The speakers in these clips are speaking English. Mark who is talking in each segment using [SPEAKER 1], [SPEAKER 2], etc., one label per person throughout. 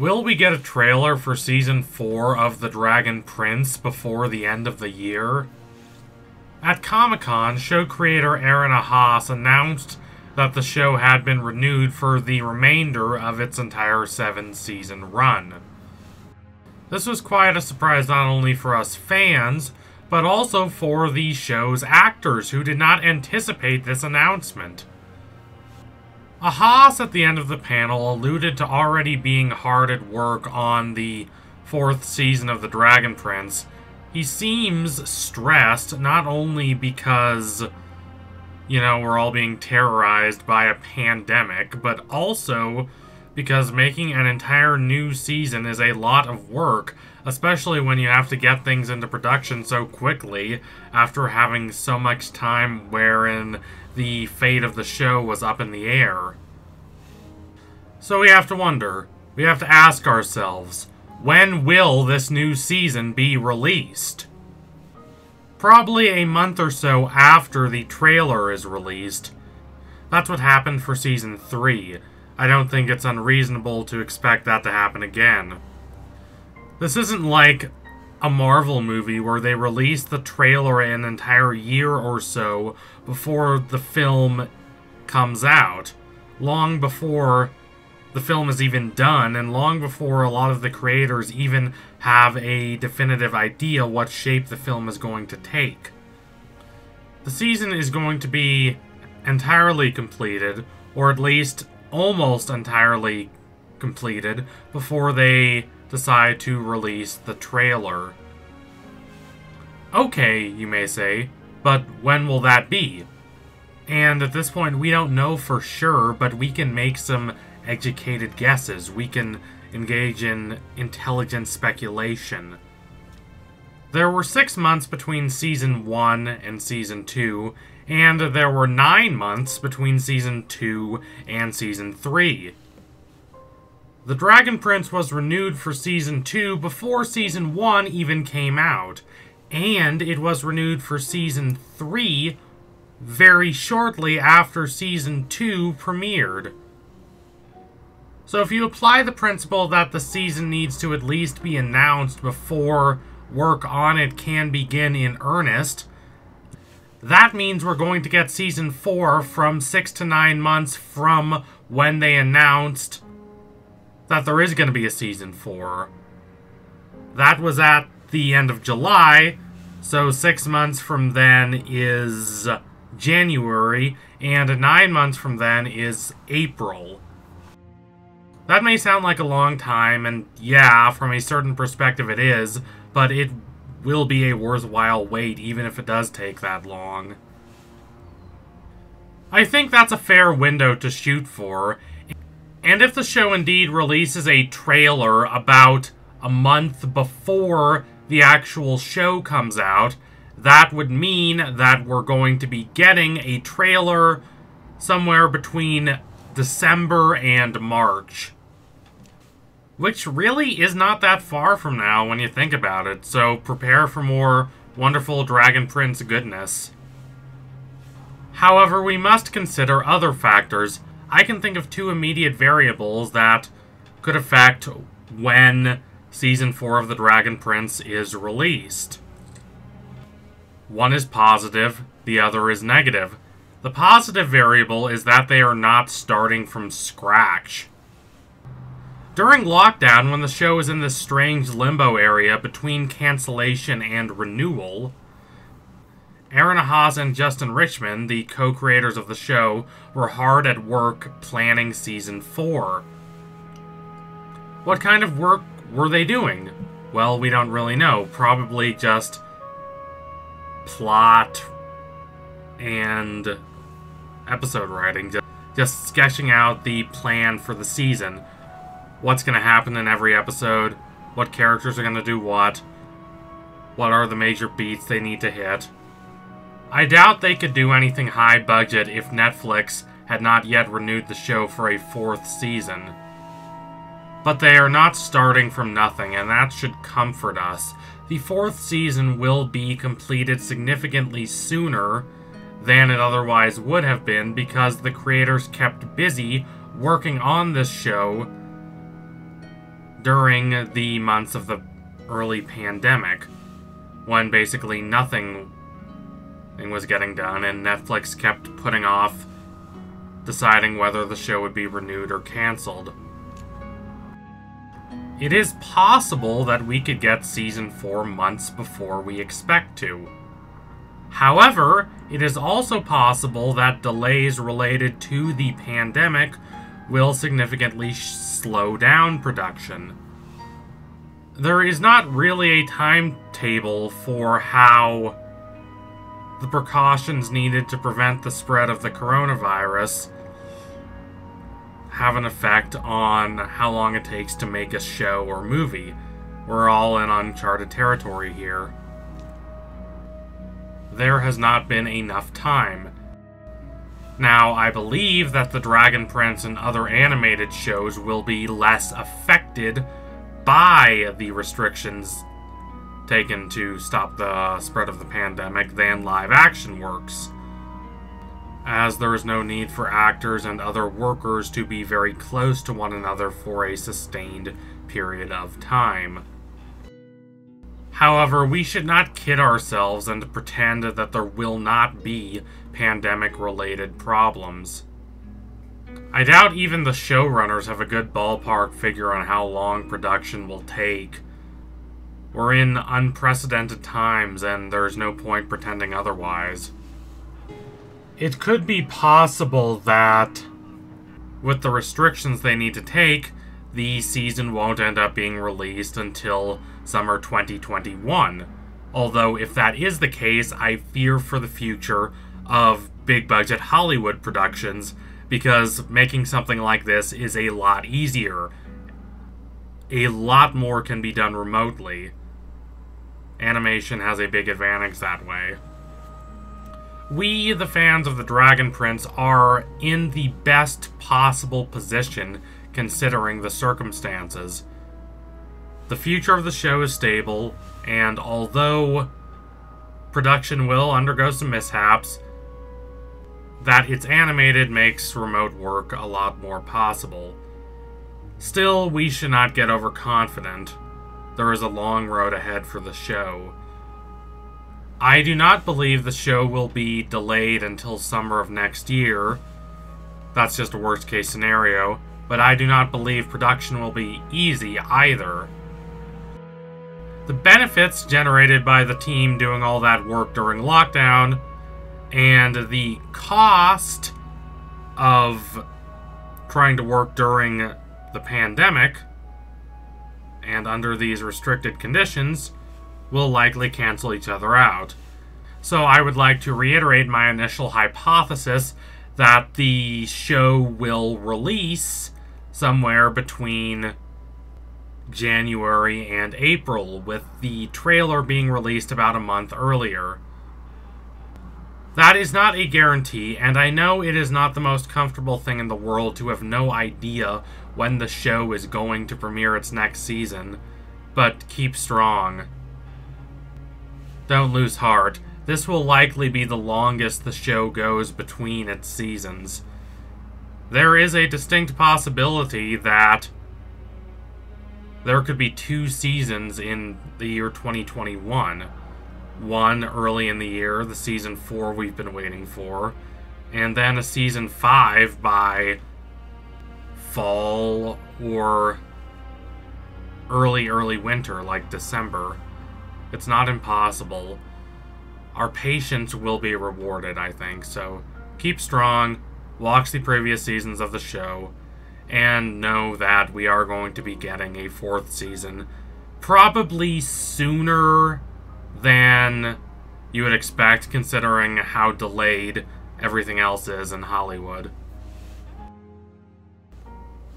[SPEAKER 1] Will we get a trailer for season 4 of The Dragon Prince before the end of the year? At Comic Con, show creator Aaron Ehasz announced that the show had been renewed for the remainder of its entire seven season run. This was quite a surprise not only for us fans, but also for the show's actors who did not anticipate this announcement. Ehasz at the end of the panel alluded to already being hard at work on the fourth season of The Dragon Prince. He seems stressed, not only because, you know, we're all being terrorized by a pandemic, but also because making an entire new season is a lot of work, especially when you have to get things into production so quickly after having so much time wherein the fate of the show was up in the air. So we have to wonder, we have to ask ourselves, when will this new season be released? Probably a month or so after the trailer is released. That's what happened for Season 3. I don't think it's unreasonable to expect that to happen again. This isn't like a Marvel movie where they release the trailer an entire year or so before the film comes out, long before the film is even done, and long before a lot of the creators even have a definitive idea what shape the film is going to take. The season is going to be entirely completed, or at least almost entirely completed, before they decide to release the trailer. Okay, you may say, but when will that be? And at this point, we don't know for sure, but we can make some educated guesses. We can engage in intelligent speculation. There were six months between Season 1 and Season 2, and there were nine months between Season 2 and Season 3. The Dragon Prince was renewed for Season 2 before Season 1 even came out, and it was renewed for Season 3 very shortly after Season 2 premiered. So if you apply the principle that the season needs to at least be announced before work on it can begin in earnest, that means we're going to get Season 4 from 6 to 9 months from when they announced that there is going to be a Season 4. That was at the end of July, so 6 months from then is January, and 9 months from then is April. That may sound like a long time, and yeah, from a certain perspective it is, but it will be a worthwhile wait even if it does take that long. I think that's a fair window to shoot for, and if the show indeed releases a trailer about a month before the actual show comes out, that would mean that we're going to be getting a trailer somewhere between December and March. Which really is not that far from now when you think about it, so prepare for more wonderful Dragon Prince goodness. However, we must consider other factors. I can think of two immediate variables that could affect when Season 4 of The Dragon Prince is released. One is positive, the other is negative. The positive variable is that they are not starting from scratch. During lockdown, when the show is in this strange limbo area between cancellation and renewal, Aaron Ehasz and Justin Richmond, the co-creators of the show, were hard at work planning Season 4. What kind of work were they doing? Well, we don't really know. Probably just plot and episode writing. Just, just sketching out the plan for the season what's going to happen in every episode, what characters are going to do what, what are the major beats they need to hit. I doubt they could do anything high budget if Netflix had not yet renewed the show for a fourth season. But they are not starting from nothing, and that should comfort us. The fourth season will be completed significantly sooner than it otherwise would have been because the creators kept busy working on this show during the months of the early pandemic, when basically nothing was getting done, and Netflix kept putting off deciding whether the show would be renewed or cancelled. It is possible that we could get season 4 months before we expect to. However, it is also possible that delays related to the pandemic will significantly slow down production. There is not really a timetable for how the precautions needed to prevent the spread of the coronavirus have an effect on how long it takes to make a show or movie. We're all in uncharted territory here. There has not been enough time. Now, I believe that the Dragon Prince and other animated shows will be less affected by the restrictions taken to stop the spread of the pandemic than live action works, as there is no need for actors and other workers to be very close to one another for a sustained period of time. However, we should not kid ourselves and pretend that there will not be pandemic-related problems. I doubt even the showrunners have a good ballpark figure on how long production will take, we're in unprecedented times, and there's no point pretending otherwise. It could be possible that, with the restrictions they need to take, the season won't end up being released until summer 2021. Although, if that is the case, I fear for the future of big budget Hollywood productions because making something like this is a lot easier. A lot more can be done remotely animation has a big advantage that way. We, the fans of the Dragon Prince, are in the best possible position considering the circumstances. The future of the show is stable, and although production will undergo some mishaps, that it's animated makes remote work a lot more possible. Still, we should not get overconfident there is a long road ahead for the show. I do not believe the show will be delayed until summer of next year. That's just a worst case scenario. But I do not believe production will be easy either. The benefits generated by the team doing all that work during lockdown and the cost of trying to work during the pandemic and under these restricted conditions, will likely cancel each other out. So I would like to reiterate my initial hypothesis that the show will release somewhere between January and April, with the trailer being released about a month earlier. That is not a guarantee, and I know it is not the most comfortable thing in the world to have no idea when the show is going to premiere its next season, but keep strong. Don't lose heart. This will likely be the longest the show goes between its seasons. There is a distinct possibility that there could be two seasons in the year 2021 one early in the year, the season four we've been waiting for, and then a season five by fall or early, early winter, like December. It's not impossible. Our patience will be rewarded, I think, so keep strong, watch the previous seasons of the show, and know that we are going to be getting a fourth season probably sooner than you would expect considering how delayed everything else is in Hollywood.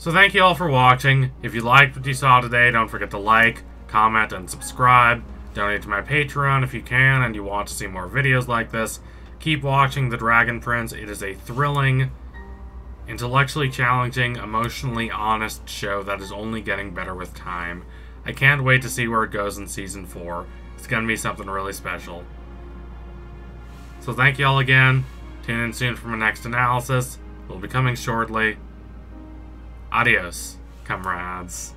[SPEAKER 1] So thank you all for watching. If you liked what you saw today, don't forget to like, comment, and subscribe. Donate to my Patreon if you can and you want to see more videos like this. Keep watching The Dragon Prince. It is a thrilling, intellectually challenging, emotionally honest show that is only getting better with time. I can't wait to see where it goes in Season 4. It's going to be something really special. So thank you all again. Tune in soon for my next analysis. It will be coming shortly. Adios, comrades.